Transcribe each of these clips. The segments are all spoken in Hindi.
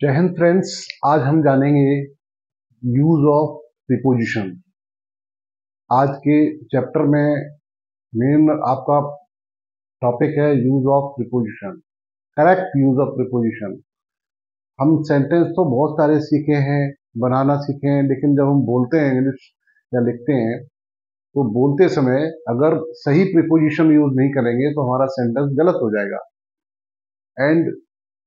जय हिंद फ्रेंड्स, आज हम जानेंगे यूज़ ऑफ़ प्रीपोजिशन। आज के चैप्टर में मेन आपका टॉपिक है use of preposition, correct use of preposition. हम सेंटेंस तो बहुत सारे सीखे हैं, बनाना सीखे हैं, लेकिन जब हम बोलते हैं इंग्लिश या लिखते हैं तो बोलते समय अगर सही प्रीपोजिशन यूज़ नहीं करेंगे तो हमारा सेंटेंस गलत हो जाएगा। एंड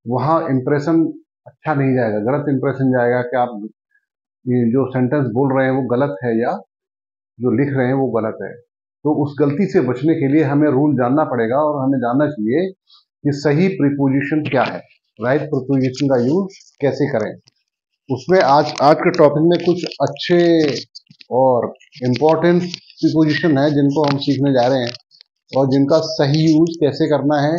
वहाँ इंप्रेशन अच्छा नहीं जाएगा, गलत इंप्रेशन जाएगा कि आप जो सेंटेंस बोल रहे हैं वो गलत है या जो लिख रहे हैं वो गलत है। तो उस गलती से बचने के लिए हमें रूल जानना पड़ेगा और हमें जानना चाहिए कि सही प्रिपोजिशन क्या है। राइट प्रिपोजिशन का यूज़ कैसे करें। उसमें आज आज के टॉपिक में कुछ अच्छे और इम्पोर्टेंट प्रिपोजिशन है जिनको हम सीखने जा रहे हैं और जिनका सही यूज़ कैसे करना है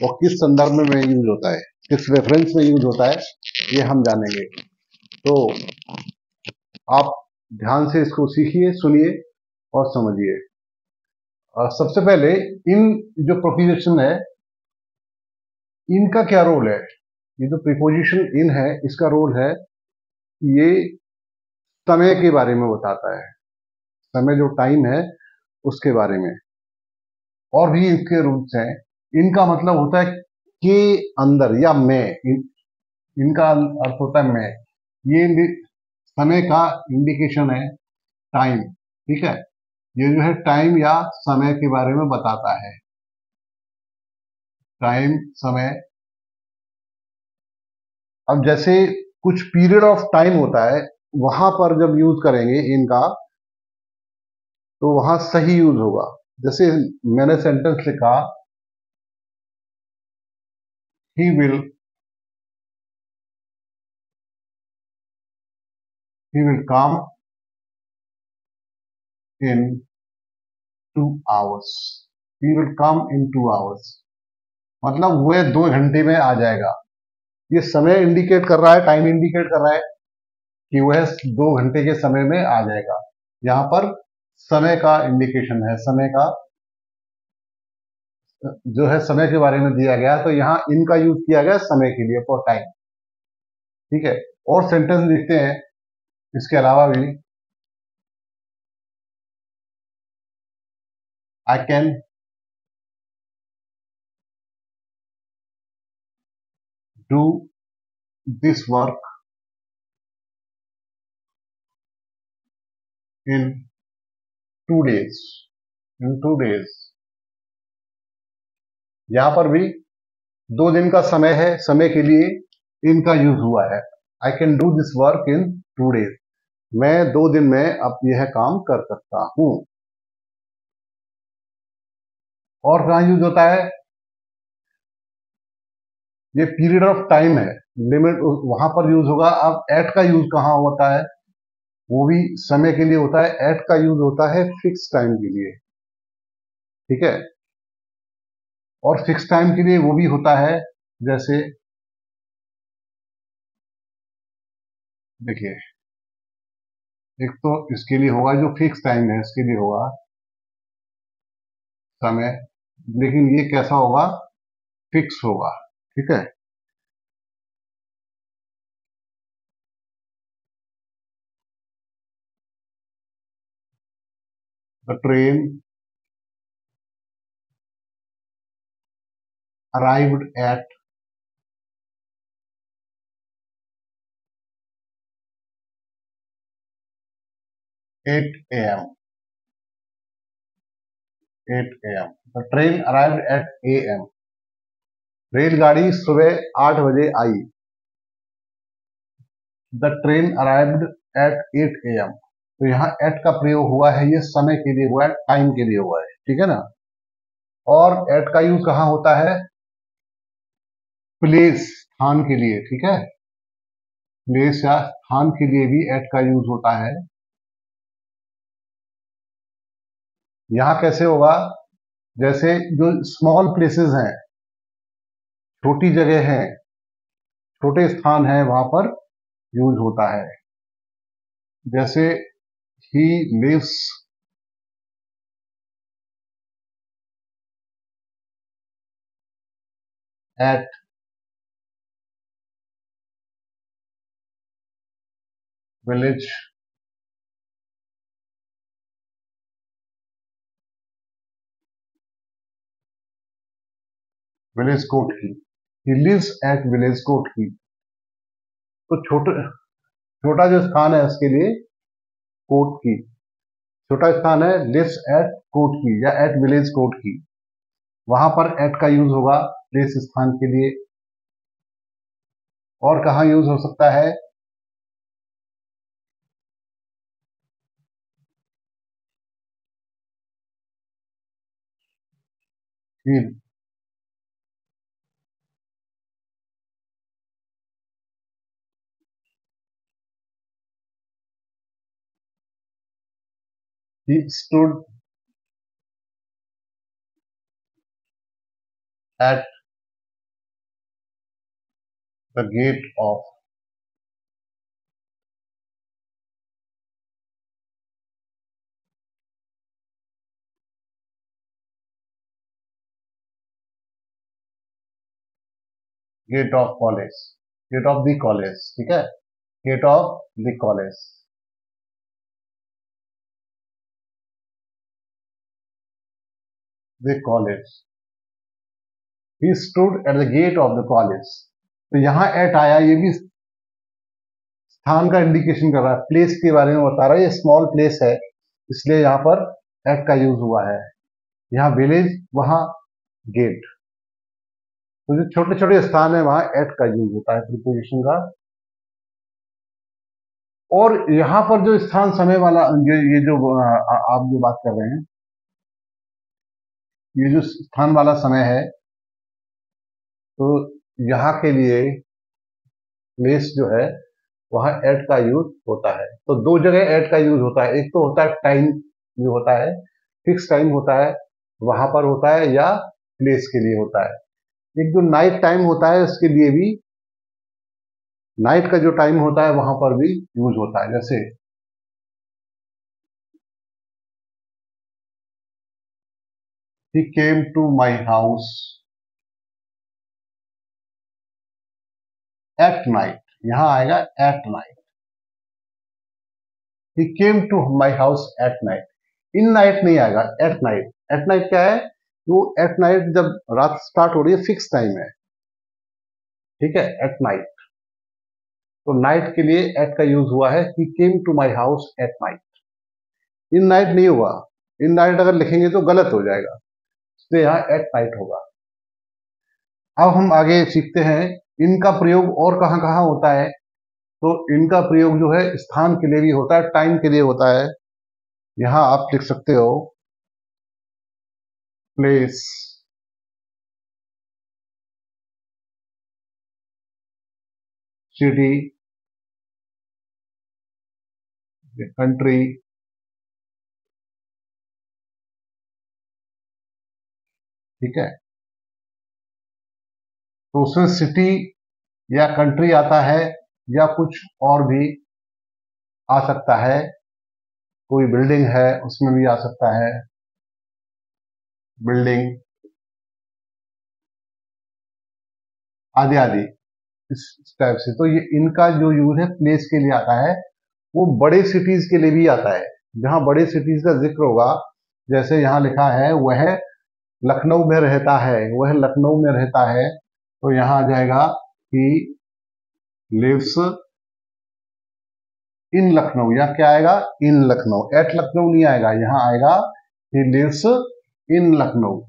और किस संदर्भ में यूज़ होता है। किस रेफरेंस में यूज़ होता है, ये हम जानेंगे। तो आप ध्यान से इसको सीखिए, सुनिए और समझिए। सबसे पहले इन जो प्रोपोजिशन है, इनका क्या रोल है? ये जो प्रिपोजिशन इन है, इसका रोल है ये समय के बारे में बताता है। समय जो टाइम है, उसके बारे में। और भी इसके रूल्स हैं। इनका मतलब होता है के अंदर या मैं इन, इनका अर्थ होता है मैं। ये समय का इंडिकेशन है टाइम ठीक है? ये जो है टाइम या समय के बारे में बताता है। टाइम समय। अब जैसे कुछ पीरियड ऑफ़ टाइम होता है वहाँ पर जब यूज़ करेंगे इनका तो वहाँ सही यूज़ होगा। जैसे मैंने सेंटेंस लिखा he will he will come in two hours. He will come in two hours. मतलब वह दो घंटे में आ जाएगा। ये समय इंडिकेट कर रहा है टाइम इंडिकेट कर रहा है कि वह दो घंटे के समय में आ जाएगा। यहाँ पर समय का इंडिकेशन है, समय का जो है समय के बारे में दिया गया तो यहाँ इनका यूज़ किया गया समय के लिए फॉर टाइम ठीक है? और सेंटेंस लिखते हैं, इसके अलावा भी। I can do this work in two days in two days यहाँ पर भी दो दिन का समय है, समय के लिए इनका यूज़ हुआ है। I can do this work in two days मैं दो दिन में अब यह काम कर सकता हूँ। और कहा यूज़ होता है? ये पीरियड ऑफ़ टाइम है। लिमिट वहाँ पर यूज़ होगा। अब एट का यूज़ कहाँ होता है? वो भी समय के लिए होता है। एट का यूज़ होता है फिक्स टाइम के लिए। ठीक है? और फिक्स टाइम के लिए वो भी होता है, जैसे देखिए, एक तो इसके लिए होगा जो फिक्स टाइम है, इसके लिए होगा समय, लेकिन ये कैसा होगा? फिक्स होगा, ठीक है? Train arrived at eight a.m. Eight a.m. The train arrived at a.m. रेलगाड़ी सुबह आठ बजे आई the train arrived at eight A M तो यहाँ एट का प्रयोग हुआ है, ये समय के लिए हुआ है टाइम के लिए हुआ है ठीक है ना और एट का यूज़ कहाँ होता है प्लेस स्थान के लिए, ठीक है? प्लेस या स्थान के लिए भी एट का यूज़ होता है। यहाँ कैसे होगा? जैसे जो स्मॉल प्लेसेस हैं, छोटी जगह है, छोटे स्थान है, वहाँ पर यूज़ होता है। जैसे he lives at village village coat की he lives at village coat की तो छोटे, छोटा जो स्थान है उसके लिए कोट की छोटा स्थान है लिव्स एट कोट की या एट विलेज कोट की वहाँ पर एट का यूज़ होगा प्लेस स्थान के लिए. और कहा यूज़ हो सकता है? Hmm. he stood at the gate of gate of college gate of the college ठीक है? Gate of the college the college he stood at the gate of the college तो यहाँ एट आया, ये भी स्थान का इंडिकेशन कर रहा है। प्लेस के बारे में बता रहा है, ये स्मॉल प्लेस है, इसलिए यहाँ पर एट का यूज़ हुआ है। यहाँ विलेज वहाँ गेट तो जो छोटे छोटे स्थान है, वहाँ एट का यूज़ होता है प्रिपोजिशन का। और यहाँ पर जो स्थान, समय वाला, ये ये जो आप जो बात कर रहे हैं, ये जो स्थान वाला समय है तो यहाँ के लिए प्लेस जो है, वहाँ एट का यूज़ होता है। तो दो जगह एट का यूज़ होता है। एक तो होता है टाइम जो होता है फिक्स टाइम होता है, वहाँ पर होता है या प्लेस के लिए होता है। एक जो नाइट टाइम होता है उसके लिए भी नाइट का जो टाइम होता है वहाँ पर भी यूज़ होता है जैसे he came to my house at night यहाँ आएगा at night he came to my house at night in night नहीं आएगा at night at night क्या है वो एट नाइट जब रात स्टार्ट हो रही है फिक्स टाइम है। ठीक है? एट नाइट तो नाइट के लिए एट का यूज़ हुआ है he came to my house at night in night नहीं हुआ। इन नाइट अगर लिखेंगे तो गलत हो जाएगा। इसलिए यहाँ एट नाइट होगा। अब हम आगे सीखते हैं, इनका प्रयोग और कहाँ कहाँ होता है। तो इनका प्रयोग जो है, स्थान के लिए भी होता है टाइम के लिए होता है। यहाँ आप लिख सकते हो। Place. City. The country. ठीक है? तो उसमें सिटी या कंट्री आता है या कुछ और भी आ सकता है। कोई बिल्डिंग है, उसमें भी आ सकता है। बिल्डिंग आदि आदि, इस टाइप से। तो ये इनका जो यूज़ है प्लेस के लिए आता है, वो बड़े सिटीज़ के लिए भी आता है। जहाँ बड़े सिटीज़ का ज़िक्र होगा, जैसे यहाँ लिखा है, वह लखनऊ में रहता है, वह लखनऊ में रहता है तो यहाँ आ जाएगा कि लिव्स इन लखनऊ। या क्या आएगा? इन लखनऊ। एट लखनऊ नहीं आएगा, यहाँ आएगा he lives in Lucknow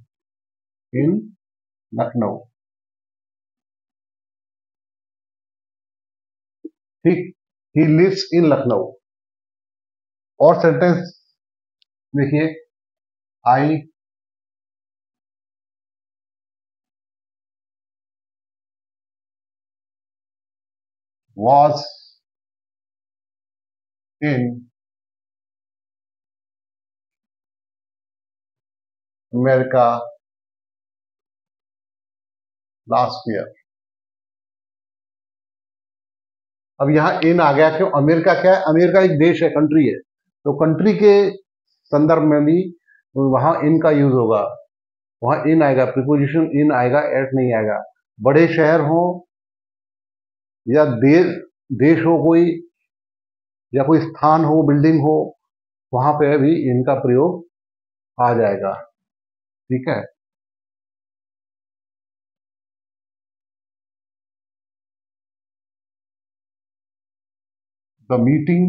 in Lucknow ठीक ही लिव्स इन लखनऊ और सेंटेंस देखिए I was in America last year अब यहाँ इन आ गया क्यों? अमेरिका क्या है? अमेरिका एक देश है कंट्री है। तो कंट्री के संदर्भ में भी वहाँ इन का यूज़ होगा। वहाँ इन आएगा प्रिपोजिशन इन आएगा एट नहीं आएगा। बड़े शहर हो या दे, देश हो कोई या कोई स्थान हो बिल्डिंग हो वहाँ पे भी इनका प्रयोग आ जाएगा। ठीक है the meeting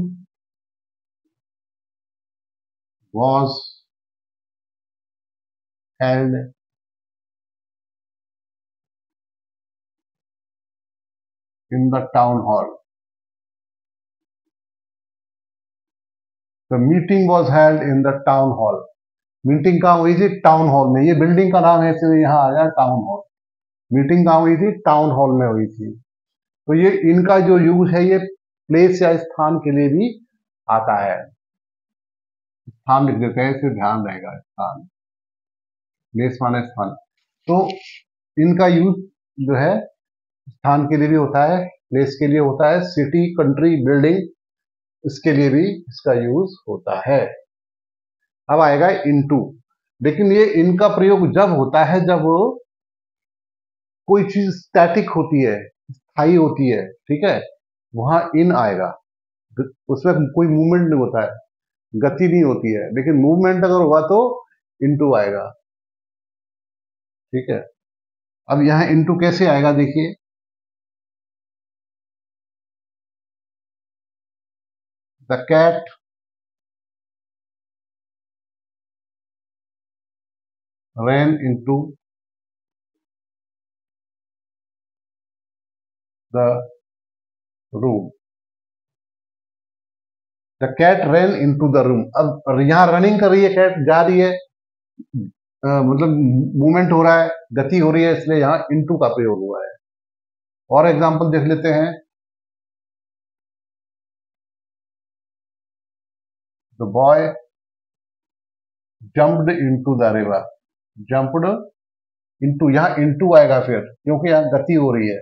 was held in the town hall. The meeting was held in the town hall. Meeting कहाँ हुई थी? टाउन हॉल में। ये बिल्डिंग का नाम है, इसलिए यहाँ आ टाउन हॉल मीटिंग कहाँ हुई थी? टाउन हॉल में हुई थी। तो ये इनका जो यूज़ है, ये प्लेस या स्थान के लिए भी आता है। स्थान लिख देते हैं इसे ध्यान रहेगा स्थान। प्लेस माने स्थान। तो इनका यूज़ जो है, स्थान के लिए भी होता है प्लेस के लिए होता है सिटी कंट्री बिल्डिंग इसके लिए भी इसका यूज़ होता है। अब आएगा इनटू लेकिन ये इनका प्रयोग जब होता है, जब कोई चीज़ स्टैटिक होती है स्थायी होती है, ठीक है, वहाँ इन आएगा। उसमें कोई मूवमेंट नहीं होता है, गति नहीं होती है। लेकिन मूवमेंट अगर होगा तो इनटू आएगा। ठीक है? अब यहाँ इनटू कैसे आएगा देखिए। The cat ran into the room. The cat run into the room अब यहाँ रनिंग कर रही है कैट जा रही है। आ, मतलब मूवमेंट हो रहा है गति हो रही है इसलिए यहाँ इनटू का प्रयोग हुआ है। और एग्जांपल देख लेते हैं। The boy jumped into the river jumped into यहाँ इंटू आएगा फिर, क्योंकि यहाँ गति हो रही है।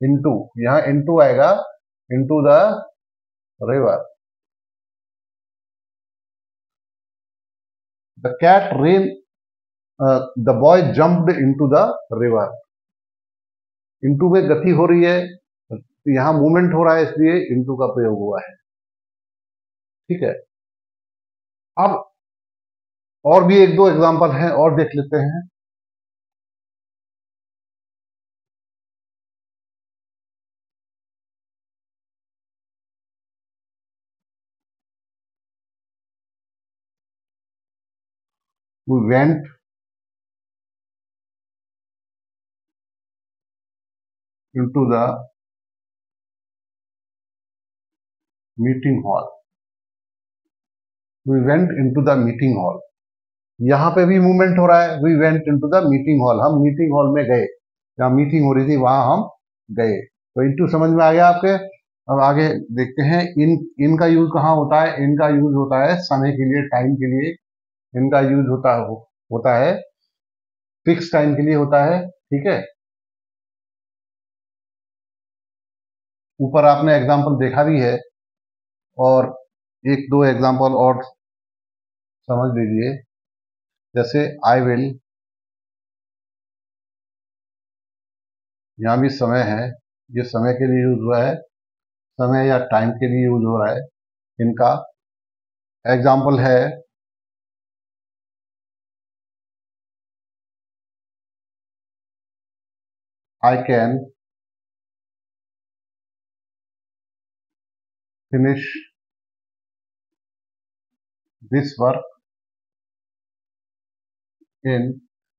इंटू यहाँ इंटू आएगा into the river the cat ran the boy jumped into the river into में गति हो रही है, यहाँ मूवमेंट हो रहा है, इसलिए इंटू का प्रयोग हुआ है। ठीक है? अब और भी एक दो एग्ज़ाम्पल हैं, और देख लेते हैं। We went into the meeting hall we went into the meeting hall यहाँ पे भी मूवमेंट हो रहा है। We went into the meeting hall हम मीटिंग हॉल में गए। जहाँ मीटिंग हो रही थी, वहाँ हम गए। तो इंटू समझ में आ गया आपके? अब आगे देखते हैं, इन, इनका यूज़ कहाँ होता है? इनका यूज़ होता है समय के लिए टाइम के लिए। इनका यूज़ होता है होता है फिक्स टाइम के लिए होता है। ठीक है? ऊपर आपने एग्जांपल देखा भी है। और एक, दो एग्जांपल और समझ लीजिए। जैसे आई विल यहाँ भी समय है, ये समय के लिए यूज़ हुआ है, समय या टाइम के लिए यूज़ हो रहा है, इनका एग्ज़ाम्पल है I can finish this work in,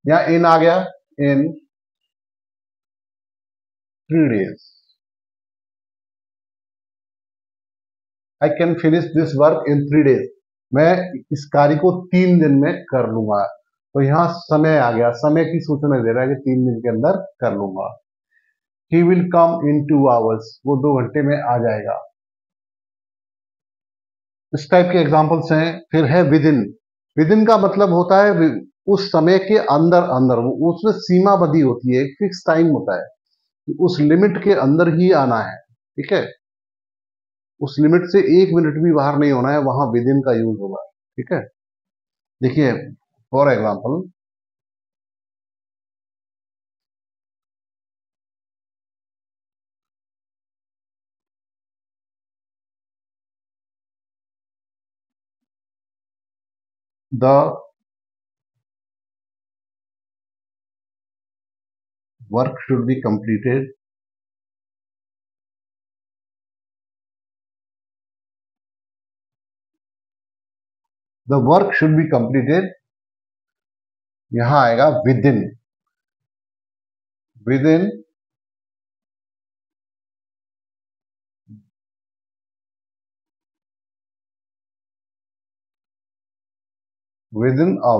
या इन आ गया in three days I can finish this work in three days मैं इस कार्य को तीन दिन में कर लूँगा। तो यहाँ समय आ गया। समय की सूचना दे रहा है कि तीन दिन के अंदर कर लूँगा। He will come in two hours वो दो घंटे में आ जाएगा। इस टाइप के एग्जाम्पल्स हैं। फिर है विद इन विद इन का मतलब होता है उस समय के अंदर अंदर, वो उसमें सीमा बदी होती है फिक्स टाइम होता है कि उस लिमिट के अंदर ही आना है, ठीक है? उस लिमिट से एक मिनट भी बाहर नहीं होना है, वहाँ विद इन का यूज़ होगा, ठीक है? देखिए for example the work should be completed the work should be completed यहां आएगा within within within a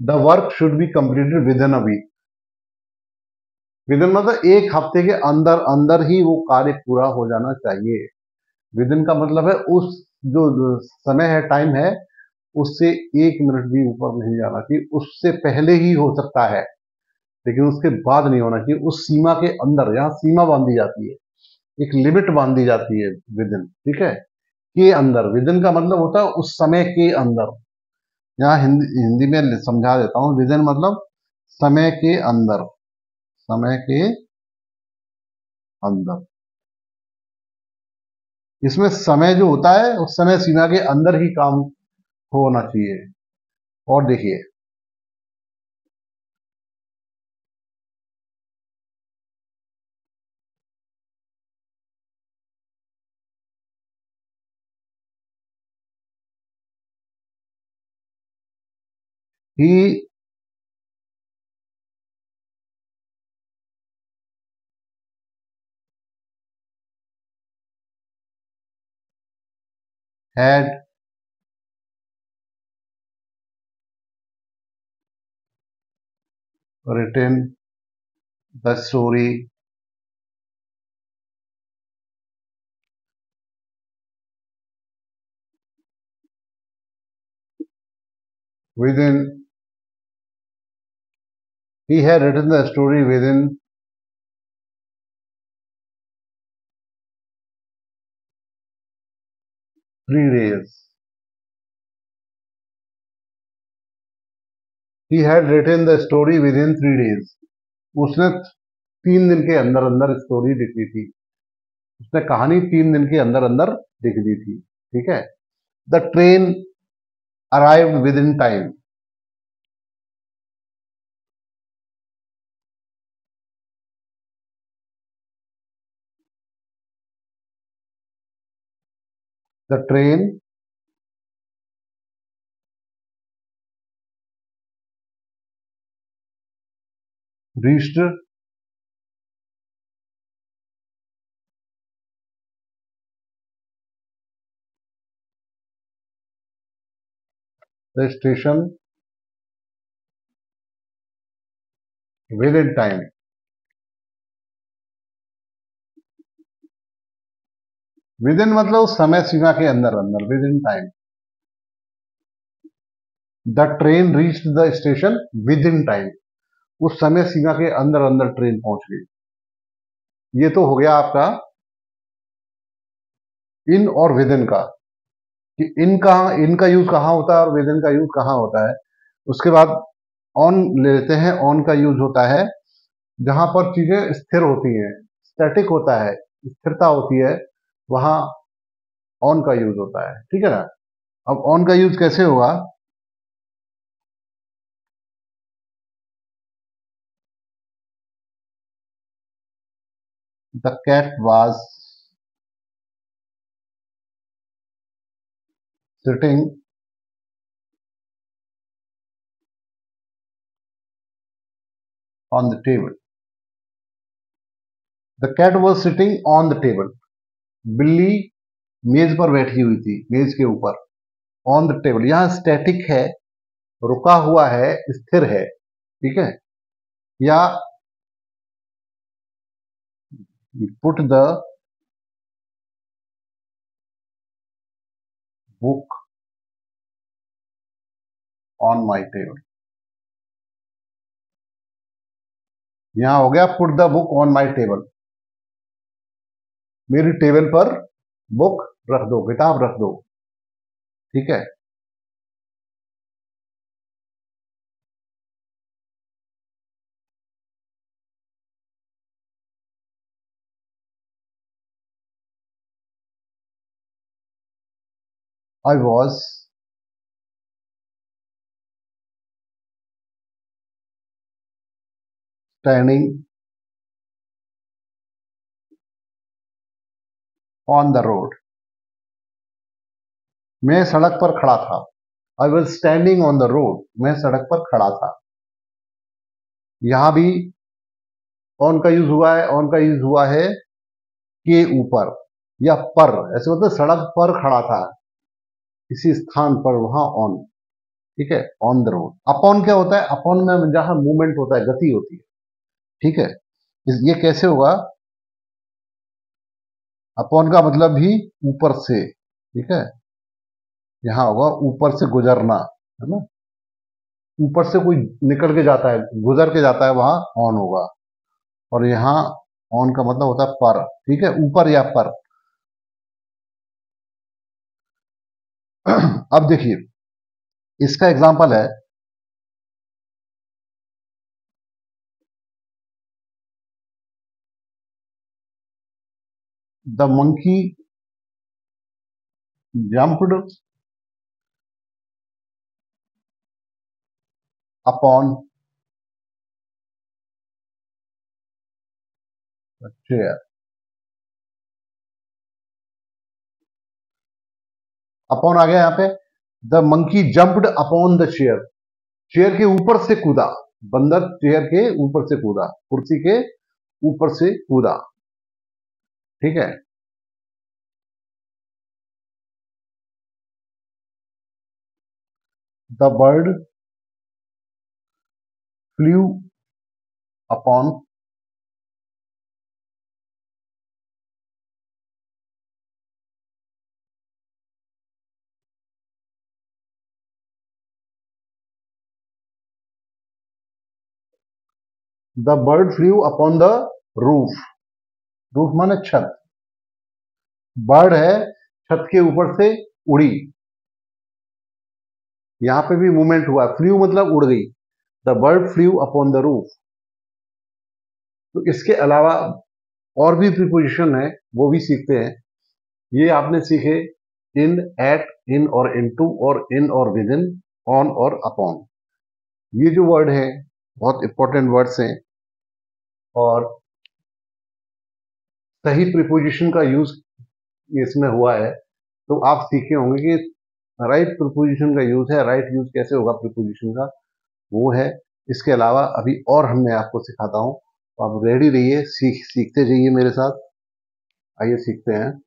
The work should be completed within a week within मतलब एक हफ़्ते के अंदर अंदर ही वो कार्य पूरा हो जाना चाहिए। विद इन का मतलब है उस जो समय है टाइम है, उससे एक मिनट भी ऊपर नहीं जाना चाहिए। उससे पहले ही हो सकता है, लेकिन उसके बाद नहीं होना चाहिए। उस सीमा के अंदर, यहाँ सीमा बांधी जाती है। एक लिमिट बांधी जाती है विदिन ठीक है? के अंदर विदिन का मतलब होता है उस समय के अंदर। यहाँ हिंदी हिंदी में समझा देता हूँ। विजन मतलब समय के अंदर। समय के अंदर। इसमें समय जो होता है उस समय सीमा के अंदर ही काम होना चाहिए। और देखिए he had written the story within he had written the story within three days he had written the story within three days उसने तीन दिन के अंदर अंदर स्टोरी लिख दी थी उसने कहानी तीन दिन के अंदर अंदर लिख दी थी ठीक है the train arrive within time the train reached the station within time. Within मतलब समय सीमा के अंदर अंदर within time the train reach the station within time उस समय सीमा के अंदर अंदर ट्रेन पहुँच गई। ये तो हो गया आपका इन और विद इन का, कि इन कहा इन का यूज़ कहाँ होता है और विद इन का यूज़ कहाँ होता है। उसके बाद ऑन लेते हैं ऑन का यूज़ होता है, जहाँ पर चीज़ें स्थिर होती हैं स्टैटिक होता है, स्थिरता होती है। वहाँ ऑन का यूज़ होता है, ठीक है ना? अब ऑन का यूज़ कैसे होगा? The cat was sitting on the table the cat was sitting on the table बिल्ली मेज पर बैठी हुई थी, मेज के ऊपर ऑन द टेबल यहाँ स्टैटिक है, रुका हुआ है, स्थिर है, ठीक है? या put the book on my table यहाँ हो गया put the book on my table मेरी टेबल पर बुक रख दो किताब रख दो। ठीक है? I was standing on the road मैं सड़क पर खड़ा था। I was standing on the road मैं सड़क पर खड़ा था। यहाँ भी ऑन का यूज़ हुआ है ऑन का यूज़ हुआ है के ऊपर या पर। ऐसे मतलब सड़क पर खड़ा था। किसी स्थान पर वहाँ ऑन ठीक है? ऑन द रोड अपॉन क्या होता है? अपॉन में जहाँ मूवमेंट होता है, गति होती है। ठीक है? ये कैसे होगा? अपॉन का मतलब भी ऊपर से, ठीक है? यहाँ होगा ऊपर से गुजरना, है ना? ऊपर से कोई निकल के जाता है, गुजर के जाता है, वहाँ ऑन होगा। और यहाँ ऑन का मतलब होता है पर, ठीक है? ऊपर या पर। अब देखिए, इसका एग्जांपल है the monkey jumped upon the chair. Upon आ गया यहाँ पे। The monkey jumped upon the chair. Chair के ऊपर से कूदा। बंदर चेयर के ऊपर से कूदा। कुर्सी के ऊपर से कूदा। ठीक है? The bird flew upon the bird flew upon the roof roof माने छत। बर्ड है, छत के ऊपर से उड़ी। यहाँ पे भी मूवमेंट हुआ। फ्लू मतलब उड़ गई। The bird flew upon the roof तो इसके अलावा और भी प्रिपोजिशन है, वो भी सीखते हैं। ये आपने सीखे इन एट इन और इन टू और इन और विद इन ऑन और अपॉन ये जो वर्ड है, बहुत इंपॉर्टेंट वर्ड्स हैं। और सही प्रिपोजिशन का यूज़ इसमें हुआ है। तो आप सीखे होंगे कि राइट प्रिपोजिशन का यूज़ है राइट यूज़ कैसे होगा प्रिपोजिशन का? वो है। इसके अलावा अभी और हम मैं आपको सिखाता हूँ। तो आप रेडी रहिए, सीख सीखते जाइए मेरे साथ। आइए, सीखते हैं।